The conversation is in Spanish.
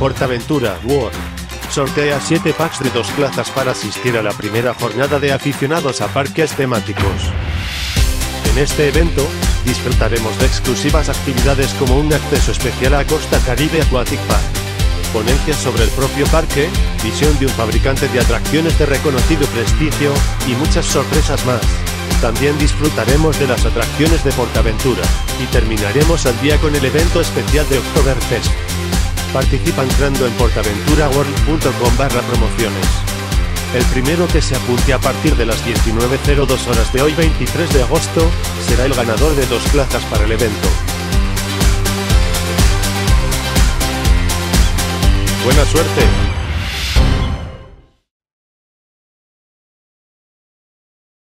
Portaventura World. Sortea 7 packs de dos plazas para asistir a la primera jornada de aficionados a parques temáticos. En este evento, disfrutaremos de exclusivas actividades como un acceso especial a Costa Caribe Aquatic Park, ponencias sobre el propio parque, visión de un fabricante de atracciones de reconocido prestigio, y muchas sorpresas más. También disfrutaremos de las atracciones de Portaventura, y terminaremos al día con el evento especial de Oktoberfest. Participa entrando en portaventuraworld.com barra promociones. El primero que se apunte a partir de las 19.02 horas de hoy 23 de agosto, será el ganador de dos plazas para el evento. Buena suerte.